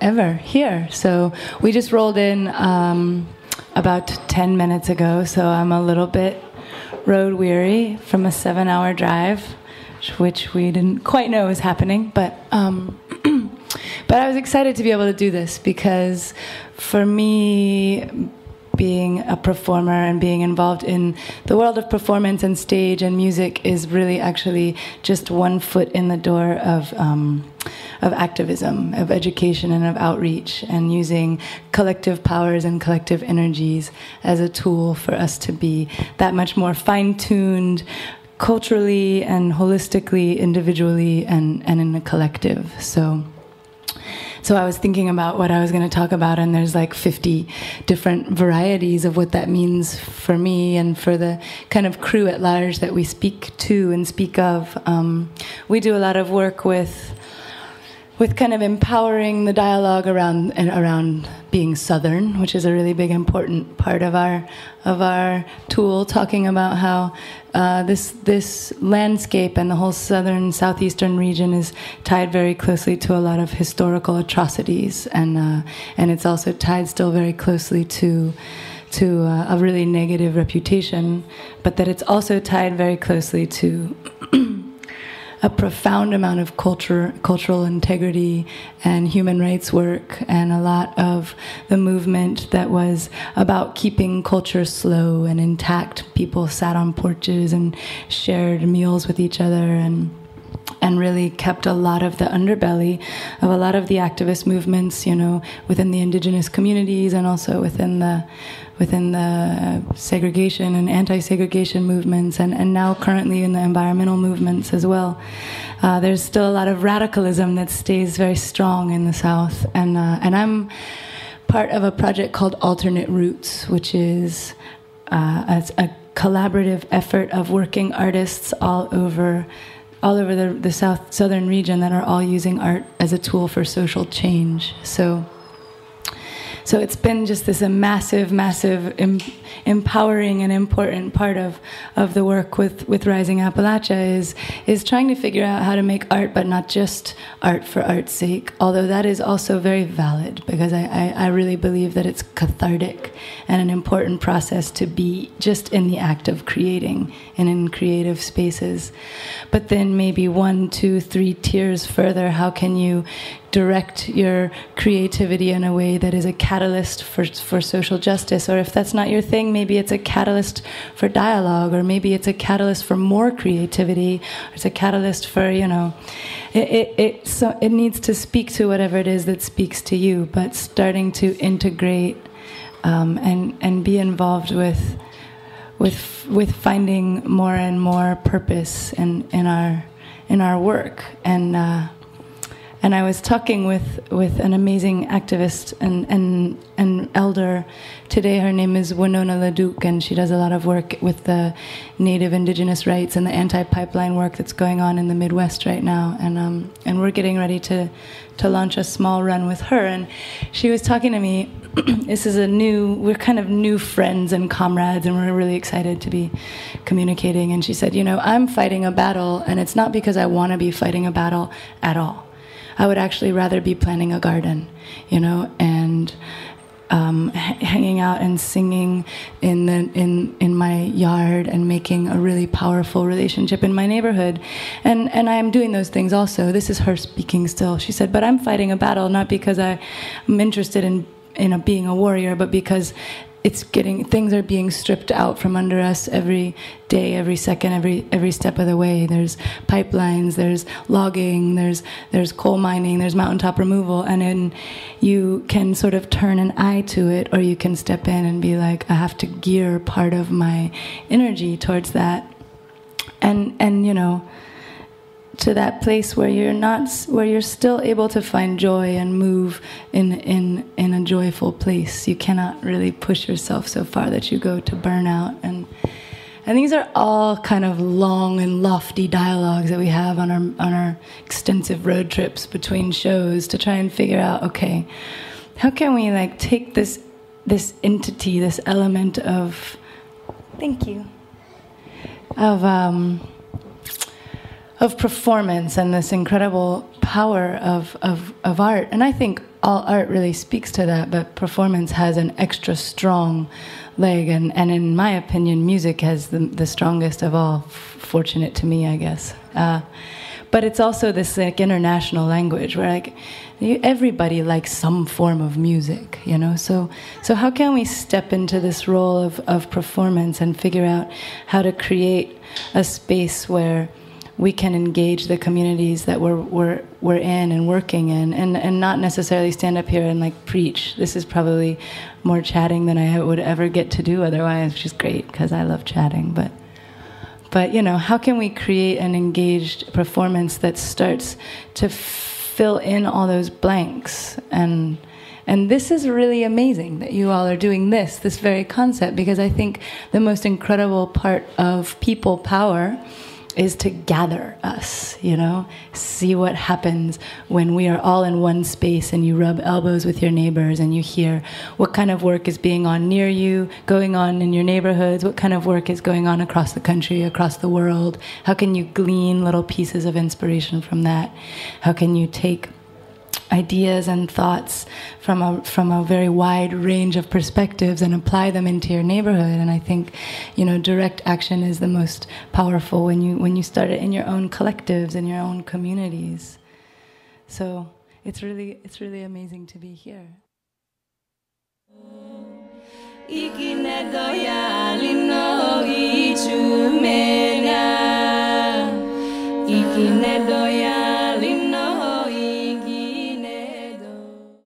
ever here. So we just rolled in um, about 10 minutes ago, so I'm a little bit road weary from a seven hour drive, which we didn't quite know was happening. But, um, but I was excited to be able to do this because for me, being a performer and being involved in the world of performance and stage and music is really actually just one foot in the door of um, of activism, of education, and of outreach, and using collective powers and collective energies as a tool for us to be that much more fine tuned. Culturally and holistically, individually, and, and in a collective. So, so I was thinking about what I was going to talk about, and there's like 50 different varieties of what that means for me and for the kind of crew at large that we speak to and speak of. Um, we do a lot of work with with kind of empowering the dialogue around and around being southern, which is a really big important part of our of our tool, talking about how uh, this this landscape and the whole southern southeastern region is tied very closely to a lot of historical atrocities, and uh, and it's also tied still very closely to to uh, a really negative reputation, but that it's also tied very closely to a profound amount of culture, cultural integrity and human rights work, and a lot of the movement that was about keeping culture slow and intact. People sat on porches and shared meals with each other and and really kept a lot of the underbelly of a lot of the activist movements, you know, within the indigenous communities and also within the within the segregation and anti-segregation movements, and, and now currently in the environmental movements as well. Uh, there's still a lot of radicalism that stays very strong in the South, and uh, and I'm part of a project called Alternate Roots, which is uh, a, a collaborative effort of working artists all over all over the, the south southern region that are all using art as a tool for social change. So so it's been just this a massive, massive, em- empowering and important part of, of the work with, with Rising Appalachia is, is trying to figure out how to make art, but not just art for art's sake, although that is also very valid because I, I, I really believe that it's cathartic and an important process to be just in the act of creating and in creative spaces. But then maybe one, two, three tiers further, how can you direct your creativity in a way that is a catalyst for, for social justice. Or if that's not your thing, maybe it's a catalyst for dialogue, or maybe it's a catalyst for more creativity, or it's a catalyst for, you know, it, it, it, so it needs to speak to whatever it is that speaks to you, but starting to integrate um, and, and be involved with. With, with finding more and more purpose in, in our in our work and uh, and I was talking with, with an amazing activist and, and, and elder today. Her name is Winona LaDuke, and she does a lot of work with the native indigenous rights and the anti pipeline work that's going on in the Midwest right now. And, um, and we're getting ready to, to launch a small run with her. And she was talking to me. this is a new, we're kind of new friends and comrades, and we're really excited to be communicating. And she said, You know, I'm fighting a battle, and it's not because I want to be fighting a battle at all I would actually rather be planting a garden, you know, and um, hanging out and singing in the in in my yard and making a really powerful relationship in my neighborhood, and and I am doing those things also. This is her speaking still. She said, "But I'm fighting a battle not because I, am interested in." In a, being a warrior, but because it's getting things are being stripped out from under us every day every second every every step of the way. There's pipelines there's logging there's there's coal mining there's mountaintop removal. And then you can sort of turn an eye to it or you can step in and be like i have to gear part of my energy towards that. And and you know to that place where you're not where you're still able to find joy and move in in in a joyful place. You cannot really push yourself so far that you go to burnout. And and these are all kind of long and lofty dialogues that we have on our on our extensive road trips between shows to try and figure out okay how can we like take this this entity this element of thank you of um, of performance and this incredible power of, of, of art. And I think all art really speaks to that, but performance has an extra strong leg. And, and in my opinion, music has the, the strongest of all. Fortunate to me, I guess. Uh, but it's also this like international language where like everybody likes some form of music you know so so how can we step into this role of, of performance and figure out how to create a space where we can engage the communities that we're, we're, we're in and working in and, and not necessarily stand up here and like preach. This is probably more chatting than I would ever get to do otherwise, which is great because I love chatting. But, but, you know, how can we create an engaged performance that starts to fill in all those blanks and, and this is really amazing that you all are doing this, this very concept, because I think the most incredible part of people power is to gather us, you know, see what happens when we are all in one space and you rub elbows with your neighbors and you hear what kind of work is being on near you, going on in your neighborhoods, what kind of work is going on across the country, across the world. How can you glean little pieces of inspiration from that? How can you take ideas and thoughts from a from a very wide range of perspectives and apply them into your neighborhood. And i think you know direct action is the most powerful when you when you start it in your own collectives in your own communities. So it's really it's really amazing to be here